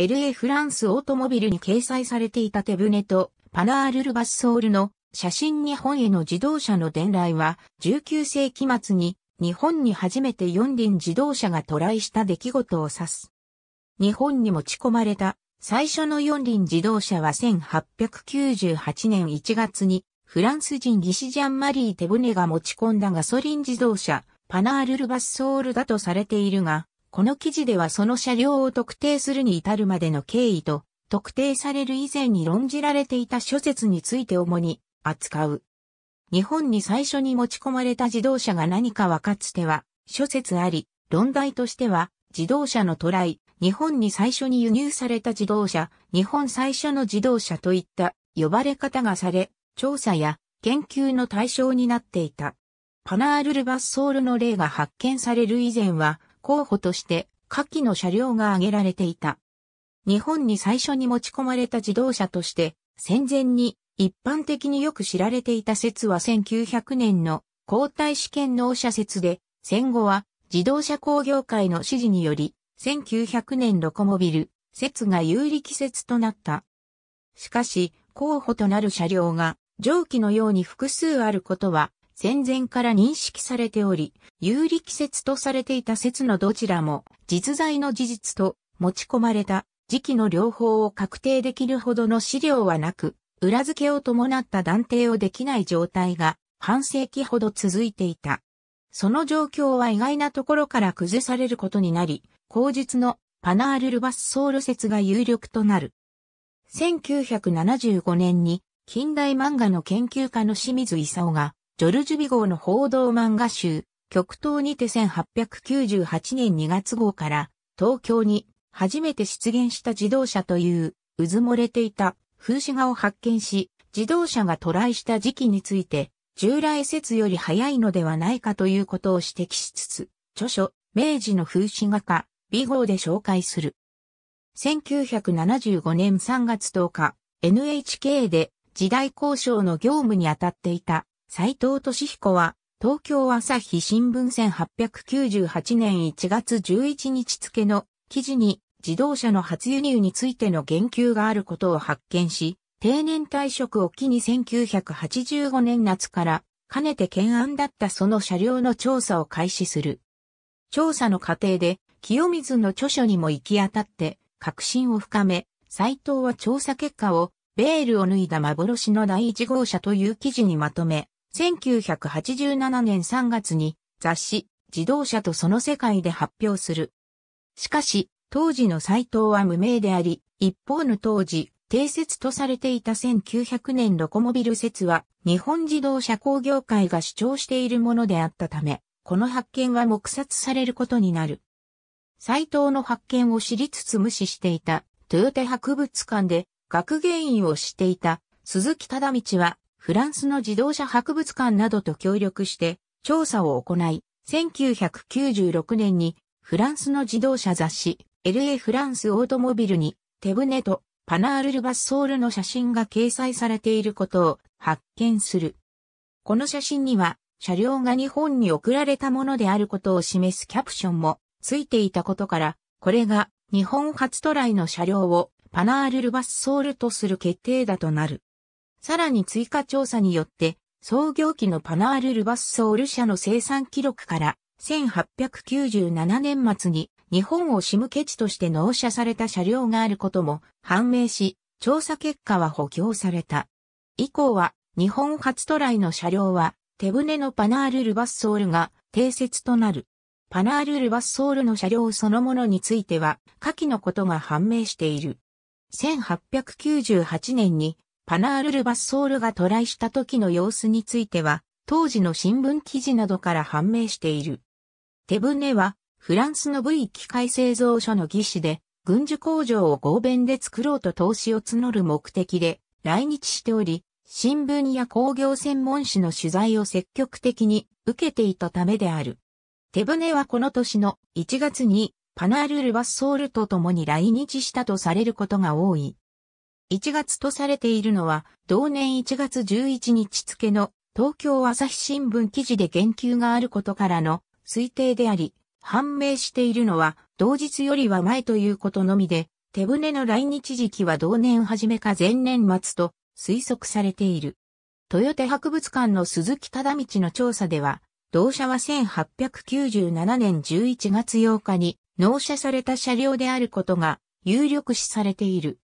LA フランスオートモビルに掲載されていた手舟とパナールルバッソールの写真日本への自動車の伝来は19世紀末に日本に初めて四輪自動車が渡来した出来事を指す。日本に持ち込まれた最初の四輪自動車は1898年1月にフランス人ギシジャン・マリー・テブネが持ち込んだガソリン自動車パナールルバッソールだとされているが、この記事ではその車両を特定するに至るまでの経緯と特定される以前に論じられていた諸説について主に扱う。日本に最初に持ち込まれた自動車が何かはかつては諸説あり、論題としては自動車のトライ、日本に最初に輸入された自動車、日本最初の自動車といった呼ばれ方がされ、調査や研究の対象になっていた。パナールルバッソールの例が発見される以前は、候補として下記の車両が挙げられていた。日本に最初に持ち込まれた自動車として、戦前に一般的によく知られていた説は1900年の交代試験納車説で、戦後は自動車工業会の指示により、1900年ロコモビル説が有力説となった。しかし、候補となる車両が蒸気のように複数あることは戦前から認識されており、有力説とされていた説のどちらも実在の事実と持ち込まれた時期の両方を確定できるほどの資料はなく、裏付けを伴った断定をできない状態が半世紀ほど続いていた。その状況は意外なところから崩されることになり、後述のパナールルバッソール説が有力となる。1975年に近代漫画の研究家の清水勲がジョルジュ・ビゴーの報道漫画集、極東にて1898年2月号から東京に初めて出現した自動車という渦漏れていた風刺画を発見し、自動車が渡来した時期について従来説より早いのではないかということを指摘しつつ、著書、明治の風刺画家、ビゴーで紹介する。1975年3月10日、NHK で時代交渉の業務に当たっていた斎藤俊彦は、東京朝日新聞1898年1月11日付の記事に自動車の初輸入についての言及があることを発見し、定年退職を機に1985年夏からかねて懸案だったその車両の調査を開始する。調査の過程で清水の著書にも行き当たって確信を深め、斎藤は調査結果をベールを脱いだ幻の第一号車という記事にまとめ、1987年3月に雑誌自動車とその世界で発表する。しかし、当時の斎藤は無名であり、一方の当時、定説とされていた1900年ロコモビル説は、日本自動車工業会が主張しているものであったため、この発見は黙殺されることになる。斎藤の発見を知りつつ無視していた、トヨタ博物館で学芸員をしていた鈴木忠道はフランスの自動車博物館などと協力して調査を行い、1996年にフランスの自動車雑誌 LA フランスオートモビルに手舟とパナールルバッソールの写真が掲載されていることを発見する。この写真には車両が日本に送られたものであることを示すキャプションもついていたことから、これが日本初トライの車両をパナールルバッソールとする決定だとなる。さらに追加調査によって、創業期のパナール・ルバッソール社の生産記録から、1897年末に日本を仕向け地として納車された車両があることも判明し、調査結果は補強された。以降は、日本初トライの車両は、手舟のパナール・ルバッソールが定説となる。パナール・ルバッソールの車両そのものについては、下記のことが判明している。1898年にパナールル・バッソールが渡来した時の様子については、当時の新聞記事などから判明している。手舟は、フランスの V 機械製造所の技師で、軍需工場を合弁で作ろうと投資を募る目的で来日しており、新聞や工業専門誌の取材を積極的に受けていたためである。手舟はこの年の1月にパナール・ル・バッソールと共に来日したとされることが多い。1月とされているのは、同年1月11日付の東京朝日新聞記事で言及があることからの推定であり、判明しているのは同日よりは前ということのみで、手舟の来日時期は同年初めか前年末と推測されている。豊手博物館の鈴木忠道の調査では、同車は1897年11月8日に納車された車両であることが有力視されている。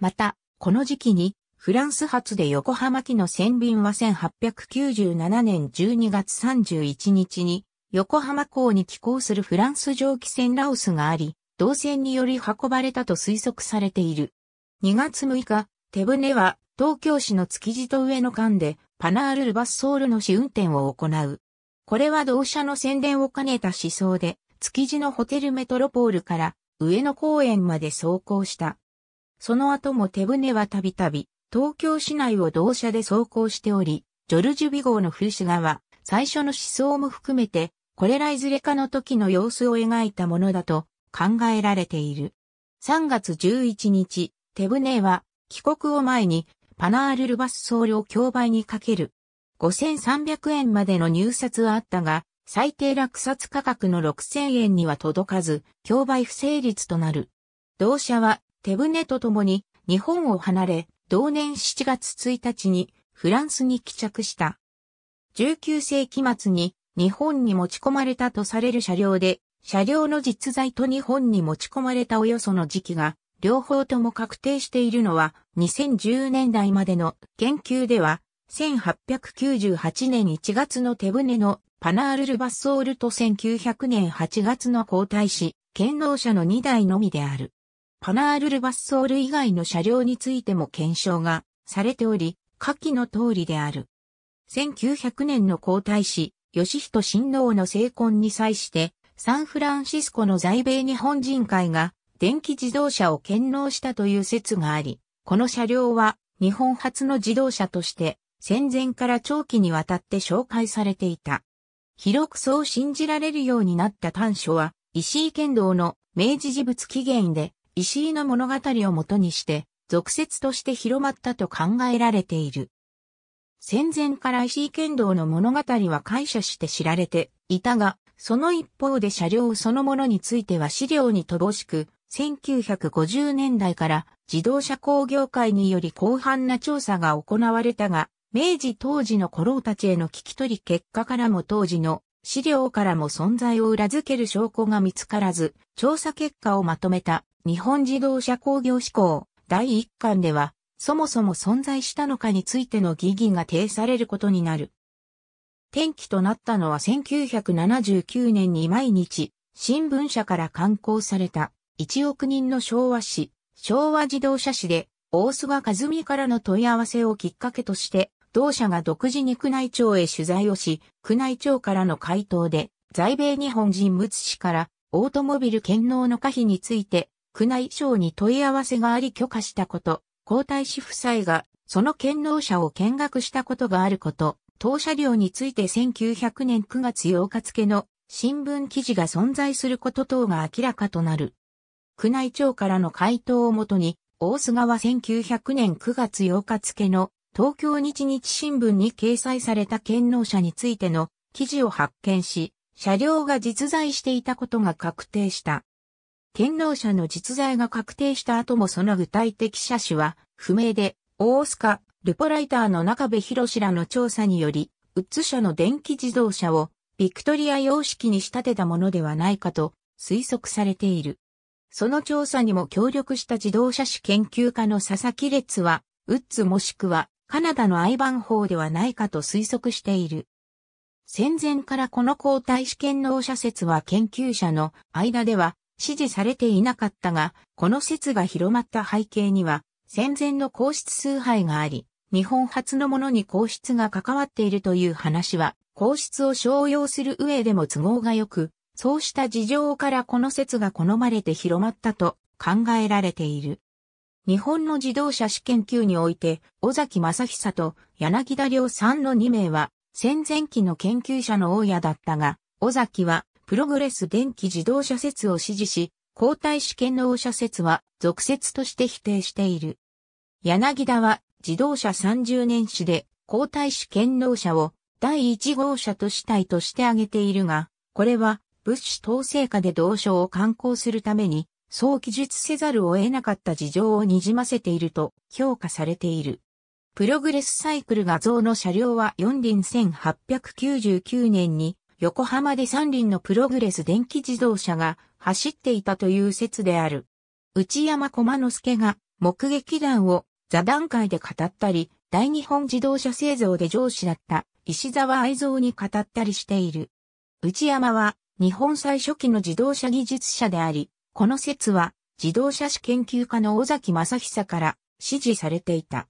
また、この時期にフランス発で横浜機の船便は1897年12月31日に横浜港に寄港するフランス蒸気船ラオスがあり、同船により運ばれたと推測されている。2月6日、手舟は東京市の築地と上の間でパナールルバスソールの試運転を行う。これは同社の宣伝を兼ねた思想で、築地のホテルメトロポールから上野公園まで走行した。その後も手舟はたびたび東京市内を同社で走行しており、ジョルジュ・ビゴーの風刺画は最初の思想も含めてこれらいずれかの時の様子を描いたものだと考えられている。3月11日、手舟は帰国を前にパナールルバス送料競売にかける。5300円までの入札はあったが、最低落札価格の6000円には届かず、競売不成立となる。同社は手舟とともに日本を離れ、同年7月1日にフランスに帰着した。19世紀末に日本に持ち込まれたとされる車両で、車両の実在と日本に持ち込まれたおよその時期が、両方とも確定しているのは、2010年代までの研究では、1898年1月の手舟のパナールルバッソールと1900年8月の皇太子、剣能車の2台のみである。パナールルバッソール以外の車両についても検証がされており、下記の通りである。1900年の皇太子、義人親王の成婚に際して、サンフランシスコの在米日本人会が電気自動車を献納したという説があり、この車両は日本初の自動車として戦前から長期にわたって紹介されていた。広くそう信じられるようになった短所は、石井剣道の明治事物起源で、石井の物語をもとにして、俗説として広まったと考えられている。戦前から石井剣道の物語は解釈して知られていたが、その一方で車両そのものについては資料に乏しく、1950年代から自動車工業会により広範な調査が行われたが、明治当時の古老たちへの聞き取り結果からも当時の資料からも存在を裏付ける証拠が見つからず、調査結果をまとめた日本自動車工業志向第一巻では、そもそも存在したのかについての疑義が呈されることになる。転機となったのは1979年に毎日、新聞社から刊行された1億人の昭和史、昭和自動車史で、大須賀和美からの問い合わせをきっかけとして、同社が独自に宮内庁へ取材をし、宮内庁からの回答で、在米日本人物史からオートモビル検納の可否について、宮内省に問い合わせがあり許可したこと、皇太子夫妻がその検納者を見学したことがあること、当車両について1900年9月8日付の新聞記事が存在すること等が明らかとなる。宮内庁からの回答をもとに、大須川1900年9月8日付の東京日日新聞に掲載された検納者についての記事を発見し、車両が実在していたことが確定した。天皇者の実在が確定した後もその具体的車種は不明で、大須賀、ルポライターの中部博士らの調査により、ウッズ社の電気自動車をビクトリア様式に仕立てたものではないかと推測されている。その調査にも協力した自動車史研究家の佐々木列は、ウッズもしくはカナダのアイバン法ではないかと推測している。戦前からこの交代試験納車説は研究者の間では支持されていなかったが、この説が広まった背景には、戦前の皇室崇拝があり、日本初のものに皇室が関わっているという話は、皇室を商用する上でも都合が良く、そうした事情からこの説が好まれて広まったと考えられている。日本の自動車試験級において、尾崎正久と柳田良さんの2名は、戦前期の研究者の大家だったが、尾崎はプログレス電気自動車説を支持し、交代試験納車説は俗説として否定している。柳田は自動車30年史で交代試験納車を第1号車としたいとして挙げているが、これはブッシュ統制下で同書を刊行するために、そう記述せざるを得なかった事情をにじませていると評価されている。プログレスサイクル画像の車両は4輪1899年に横浜で三輪のプログレス電気自動車が走っていたという説である。内山駒之助が目撃談を座談会で語ったり、大日本自動車製造で上司だった石沢愛蔵に語ったりしている。内山は日本最初期の自動車技術者であり、この説は自動車史研究家の尾崎正久から支持されていた。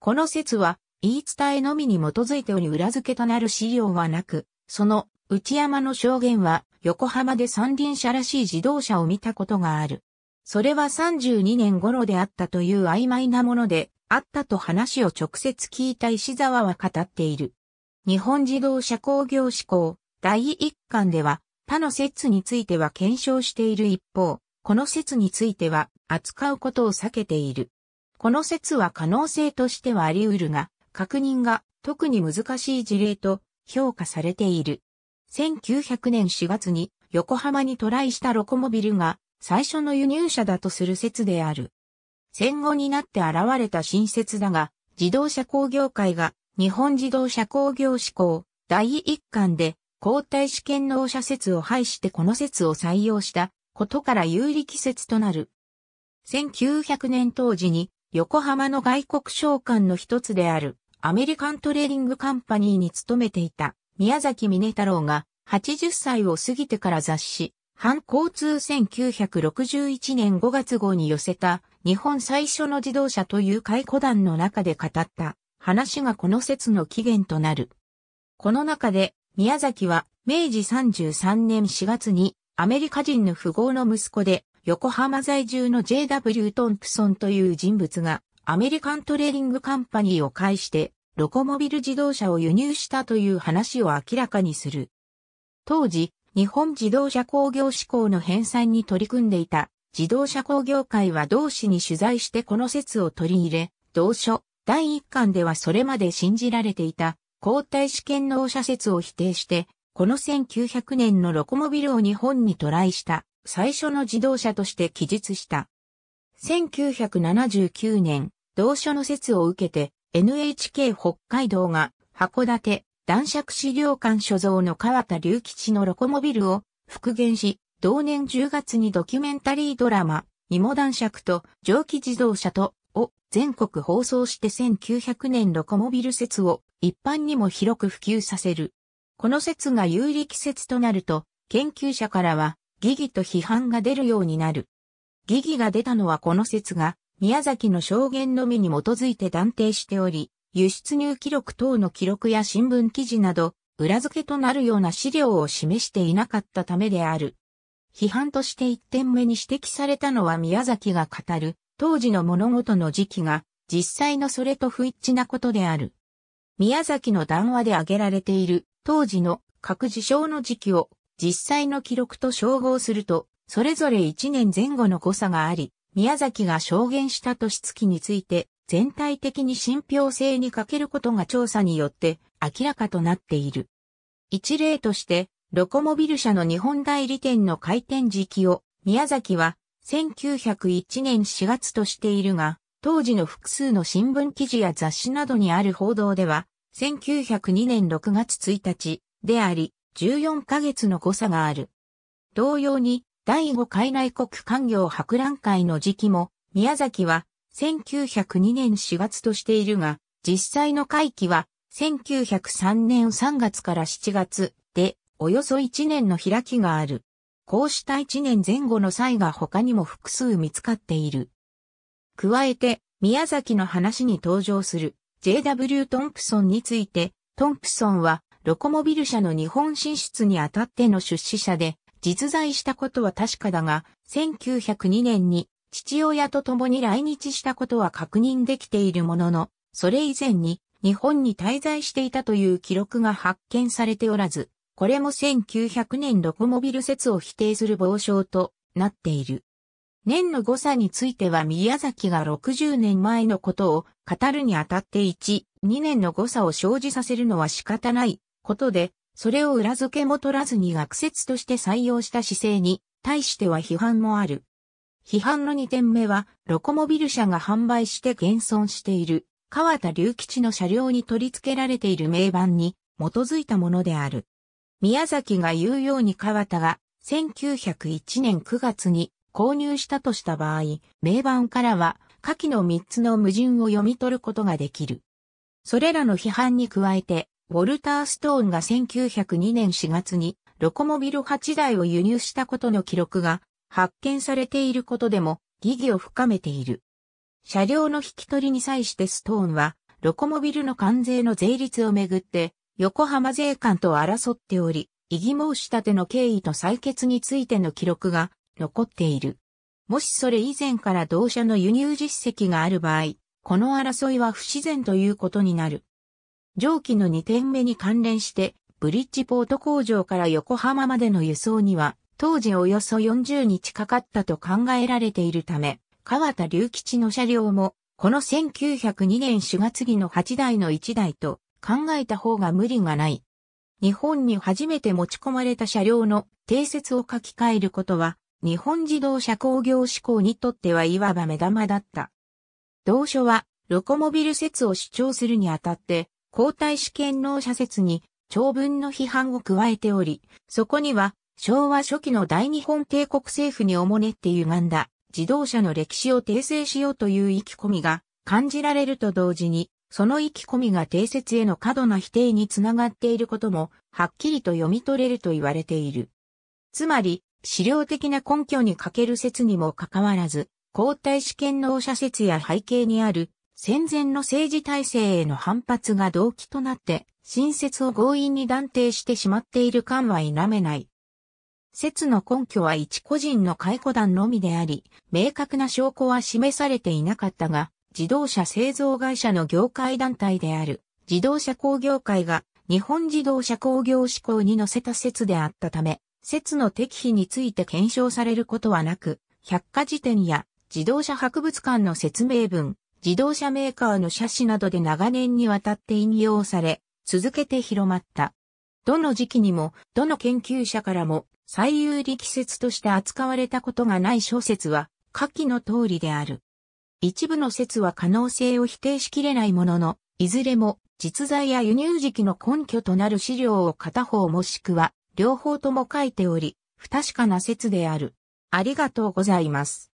この説は言い伝えのみに基づいており裏付けとなる資料はなく、その内山の証言は横浜で三輪車らしい自動車を見たことがある。それは32年頃であったという曖昧なもので、あったと話を直接聞いた石沢は語っている。日本自動車工業志向第一巻では他の説については検証している一方、この説については扱うことを避けている。この説は可能性としてはあり得るが、確認が特に難しい事例と評価されている。1900年4月に横浜にトライしたロコモビルが最初の輸入車だとする説である。戦後になって現れた新説だが、自動車工業会が日本自動車工業志向第一巻で交代試験納車説を廃してこの説を採用したことから有力説となる。1900年当時に横浜の外国商館の一つであるアメリカントレーディングカンパニーに勤めていた宮崎峰太郎が80歳を過ぎてから雑誌、反交通1961年5月号に寄せた日本最初の自動車という解雇団の中で語った話がこの説の起源となる。この中で宮崎は明治33年4月にアメリカ人の富豪の息子で横浜在住の J.W. トンプソンという人物がアメリカントレーディングカンパニーを介してロコモビル自動車を輸入したという話を明らかにする。当時、日本自動車工業志向の編纂に取り組んでいた自動車工業会は同誌に取材してこの説を取り入れ、同書第一巻ではそれまで信じられていた交代試験納車説を否定して、この1900年のロコモビルを日本にトライした最初の自動車として記述した。1979年、同書の説を受けて NHK 北海道が函館男爵資料館所蔵の川田隆吉のロコモビルを復元し、同年10月にドキュメンタリードラマ、芋男爵と蒸気自動車とを全国放送して1900年ロコモビル説を一般にも広く普及させる。この説が有力説となると、研究者からは疑義と批判が出るようになる。疑義が出たのはこの説が宮崎の証言のみに基づいて断定しており、輸出入記録等の記録や新聞記事など、裏付けとなるような資料を示していなかったためである。批判として一点目に指摘されたのは宮崎が語る当時の物事の時期が実際のそれと不一致なことである。宮崎の談話で挙げられている当時の各事象の時期を実際の記録と照合すると、それぞれ1年前後の誤差があり、宮崎が証言した年月について全体的に信憑性に欠けることが調査によって明らかとなっている。一例として、ロコモビル社の日本代理店の開店時期を宮崎は1901年4月としているが、当時の複数の新聞記事や雑誌などにある報道では、1902年6月1日であり、14ヶ月の誤差がある。同様に、第5回内国官業博覧会の時期も、宮崎は1902年4月としているが、実際の会期は1903年3月から7月で、およそ1年の開きがある。こうした1年前後の際が他にも複数見つかっている。加えて、宮崎の話に登場する J.W. トンプソンについて、トンプソンはロコモビル社の日本進出にあたっての出資者で、実在したことは確かだが、1902年に父親と共に来日したことは確認できているものの、それ以前に日本に滞在していたという記録が発見されておらず、これも1900年ロコモビル説を否定する傍証となっている。年の誤差については宮崎が60年前のことを語るにあたって1、2年の誤差を生じさせるのは仕方ないことで、それを裏付けも取らずに学説として採用した姿勢に対しては批判もある。批判の2点目は、ロコモビル社が販売して現存している、川田隆吉の車両に取り付けられている名板に基づいたものである。宮崎が言うように川田が1901年9月に購入したとした場合、名板からは下記の3つの矛盾を読み取ることができる。それらの批判に加えて、ウォルター・ストーンが1902年4月にロコモビル8台を輸入したことの記録が発見されていることでも疑義を深めている。車両の引き取りに際してストーンは、ロコモビルの関税の税率をめぐって、横浜税関と争っており、異議申し立ての経緯と採決についての記録が残っている。もしそれ以前から同社の輸入実績がある場合、この争いは不自然ということになる。上記の2点目に関連して、ブリッジポート工場から横浜までの輸送には、当時およそ40日かかったと考えられているため、川田隆吉の車両も、この1902年4月期の8台の1台と考えた方が無理がない。日本に初めて持ち込まれた車両の定説を書き換えることは、日本自動車工業志向にとってはいわば目玉だった。同書は、ロコモビル説を主張するにあたって、皇太子権能者説に長文の批判を加えており、そこには昭和初期の大日本帝国政府におもねって歪んだ自動車の歴史を訂正しようという意気込みが感じられると同時に、その意気込みが定説への過度な否定につながっていることもはっきりと読み取れると言われている。つまり、資料的な根拠に欠ける説にもかかわらず、皇太子権能者説や背景にある戦前の政治体制への反発が動機となって、新説を強引に断定してしまっている感は否めない。説の根拠は一個人の解雇団のみであり、明確な証拠は示されていなかったが、自動車製造会社の業界団体である自動車工業会が日本自動車工業志向に載せた説であったため、説の適否について検証されることはなく、百科事典や自動車博物館の説明文、自動車メーカーの写真などで長年にわたって引用され、続けて広まった。どの時期にも、どの研究者からも最有力説として扱われたことがない小説は、下記の通りである。一部の説は可能性を否定しきれないものの、いずれも実在や輸入時期の根拠となる資料を片方もしくは両方とも書いており、不確かな説である。ありがとうございます。